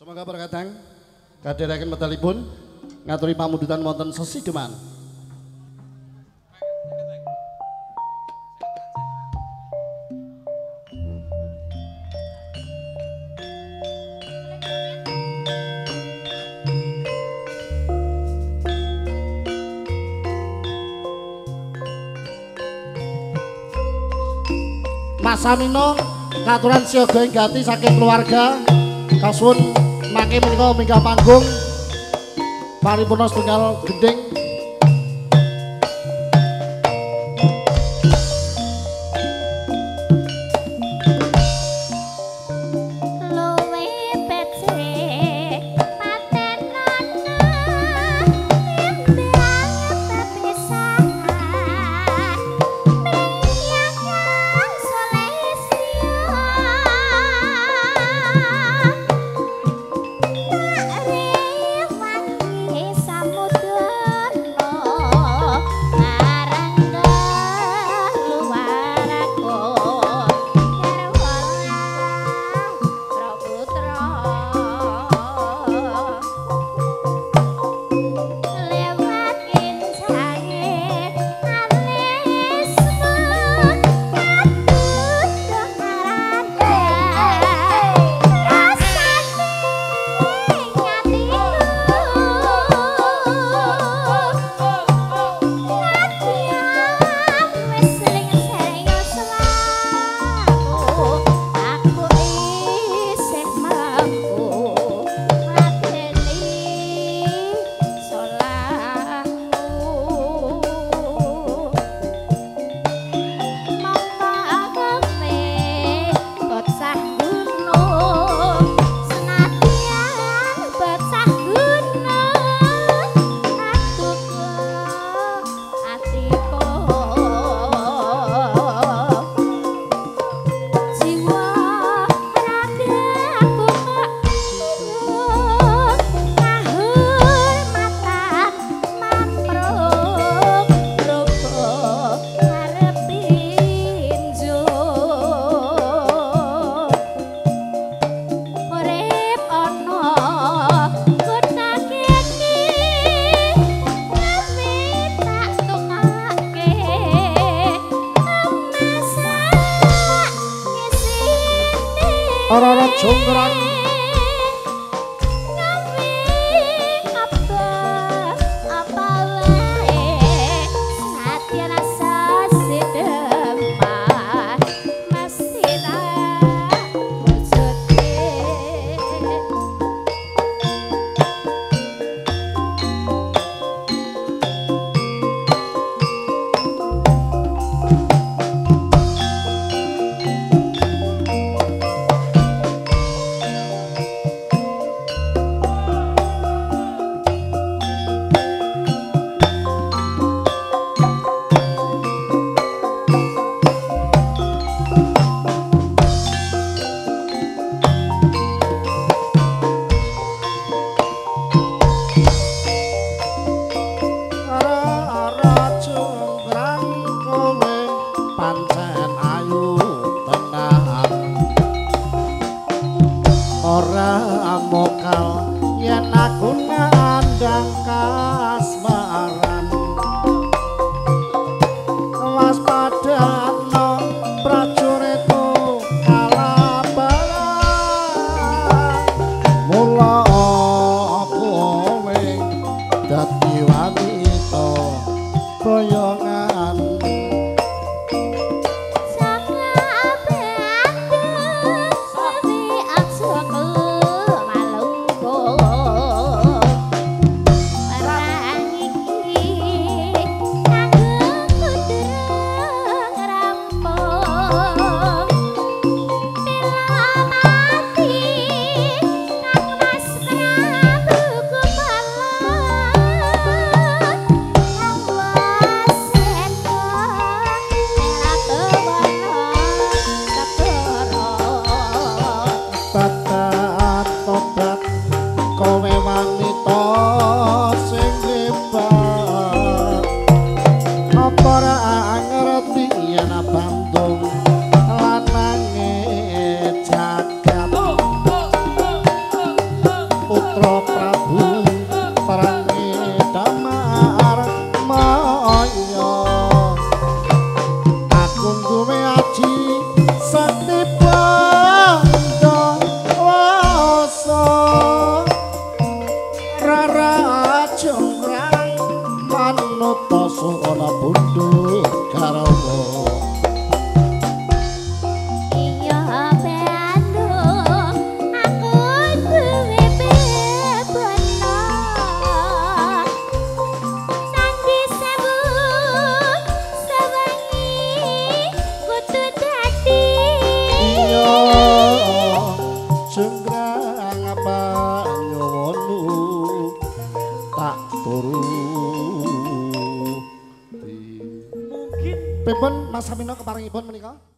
Semoga berkatang kaderaken medalipun ngaturi pamudutan wonten sesideman. Mas Amino ngaturan siaga gati saking keluarga kasun. Saking menika minggah panggung, paripurna setunggal gending. 라라라 정글한 Oh. ropa panyuwunmu tak turu. Mungkin Pipun Mas Samino keparengipun menikah.